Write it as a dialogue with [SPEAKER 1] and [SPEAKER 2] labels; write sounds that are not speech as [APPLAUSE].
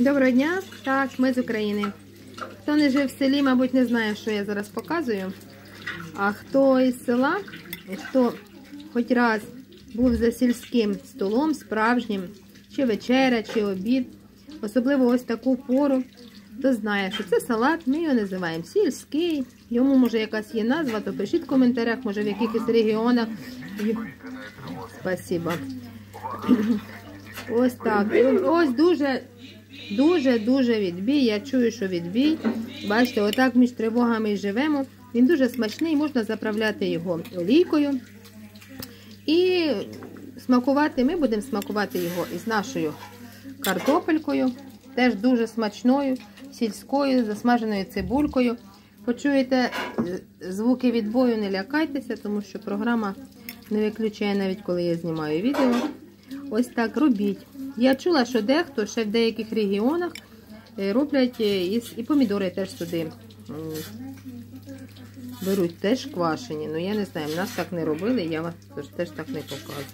[SPEAKER 1] Доброго дня! Так, ми з України. Хто не жив в селі, мабуть, не знає, що я зараз показую. А хто із села, хто хоч раз був за сільським столом справжнім, чи вечеря, чи обід, особливо ось таку пору, то знає, що це салат, ми його називаємо сільський. Йому може якась є назва, то пишіть в коментарях, може в якихось регіонах. Спасибо. [CLEARS THROAT] Ось так. Ось дуже, дуже, дуже відбій. Я чую, що відбій. Бачите, отак між тривогами і живемо. Він дуже смачний, можна заправляти його олійкою. І смакувати, ми будемо смакувати його із нашою картопелькою. Теж дуже смачною, сільською, засмаженою цибулькою. Почуєте звуки відбою, не лякайтеся, тому що програма не виключає навіть коли я знімаю відео. Ось так робіть. Я чула, що дехто ще в деяких регіонах роблять із, і помідори теж сюди беруть теж квашені. Ну я не знаю, в нас так не робили, я вас теж так не показую.